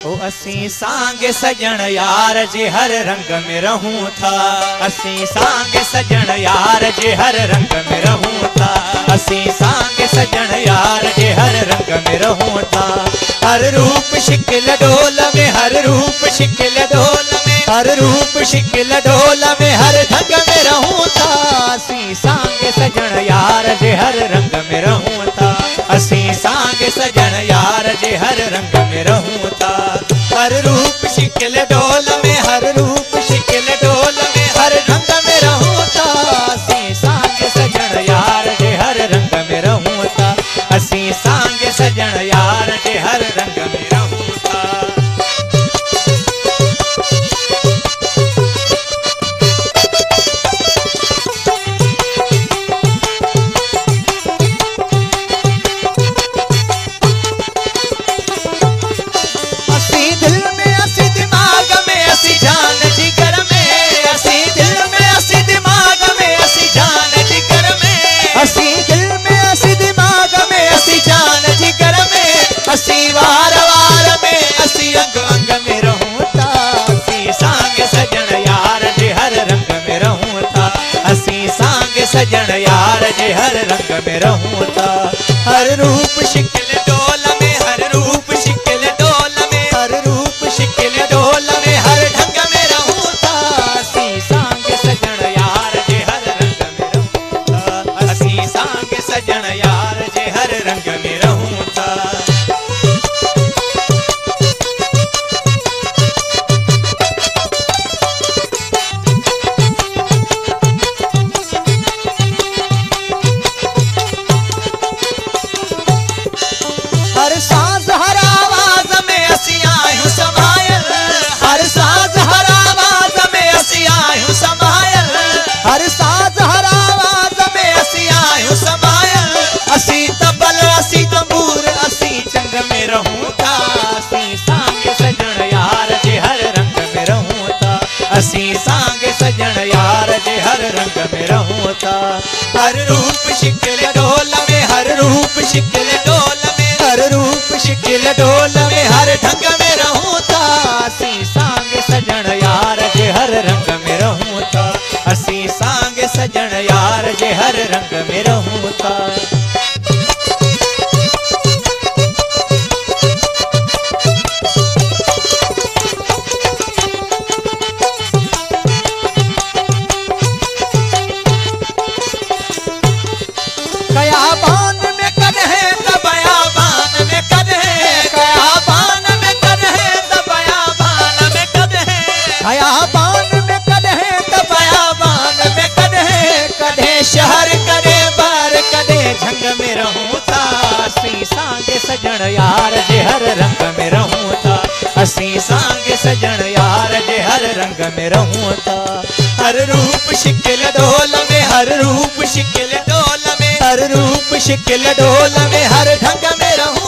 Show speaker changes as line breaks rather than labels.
ओ असी सांगे सजन यार जे हर रंग में रहूँ था। असी सांगे सजन यार जे हर रंग में रहूँ था। असी सांगे सजन यार जे हर रंग में रहूँ था। हर रूप शिकल डोल में, हर रूप शिकल डोल में, हर रूप शिकल डोल में, हर ढंग में रहूँ था। असी सांगे सजन यार जे हर रंग में रहूँ था। असी सांग यार हर असी वार वार में असी अंग अंग में रहूँ था असी सांग सजन यार जे हर रंग में रहूँ था असी सांग सजन यार जे हर रंग में रहूँ था हर रूप शिकल डोल में, हर रूप शिकल डोल में, हर रूप शिकल डोल में, हर ढंग में रहूँ था असी सांग सजन यार जे हर रंग में रहूँ था असी सांग सजन यार जे हर रंग में असी सांग सजन यार जे हर रंग में रहूँ था। हर रूप शिकल डोल में, हर रूप शिकल डोल में, हर रूप शिकल डोल में, हर ढंग में रहूँ था। असी सांग सजन यार जे हर रंग में रहूँ था। असी सांग सजन यार जे हर रंग में रहूँ था। सजन यार जे हर रंग में रहूँ था। असी सांग सजन यार जे हर रंग में रहूँ था। हर रूप शिकल डोल में, हर रूप शिकल डोल में, हर रूप शिकल डोल में, हर ढंग में रहूँ